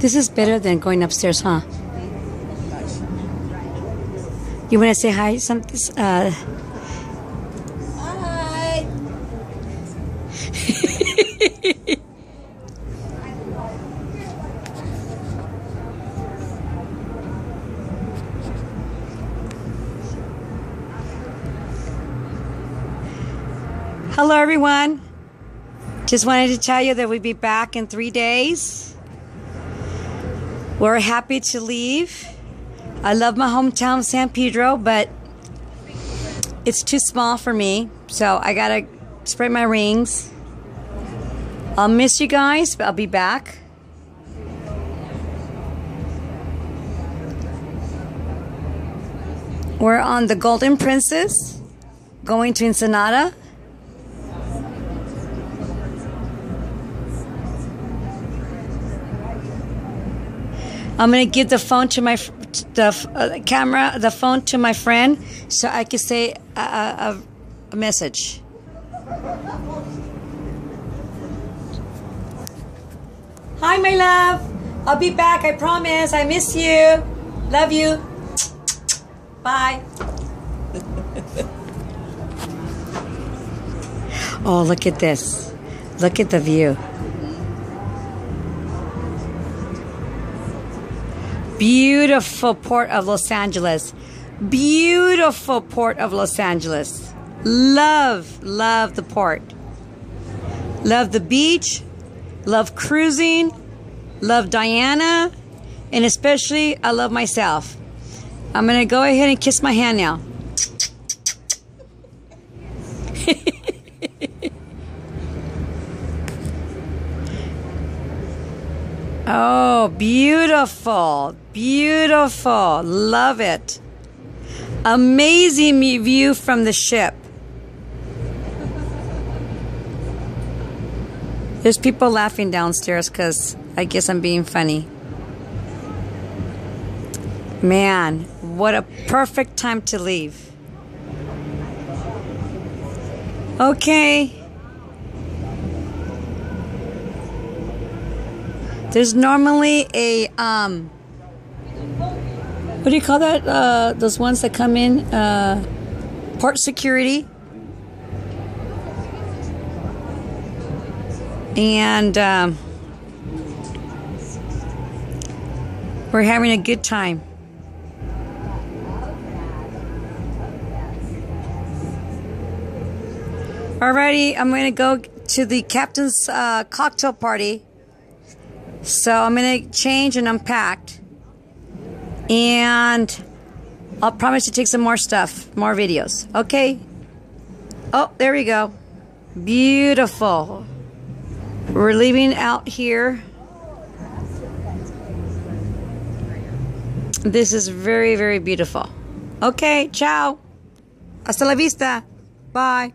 This is better than going upstairs, huh? You want to say hi? Some, uh, Hi. hello, everyone. Just wanted to tell you that we'll be back in three days. We're happy to leave. I love my hometown, San Pedro, but it's too small for me, so I gotta spread my rings. I'll miss you guys, but I'll be back. We're on the Golden Princess, going to Ensenada. I'm gonna give the phone to my the uh, camera, the phone to my friend, so I can say a, a, a message. Hi, my love. I'll be back. I promise. I miss you. Love you. Bye. oh, look at this. Look at the view. Beautiful port of Los Angeles. Beautiful port of Los Angeles. Love, love the port. Love the beach. Love cruising. Love Diana. And especially, I love myself. I'm going to go ahead and kiss my hand now. Oh, beautiful. Beautiful. Love it. Amazing view from the ship. There's people laughing downstairs because I guess I'm being funny. Man, what a perfect time to leave. Okay. There's normally a um what do you call that? Uh those ones that come in uh port security. And um we're having a good time. Alrighty, I'm gonna go to the captain's uh, cocktail party. So I'm going to change and unpack. And I'll promise to take some more stuff, more videos. Okay? Oh, there we go. Beautiful. We're leaving out here. This is very, very beautiful. Okay, ciao. Hasta la vista. Bye.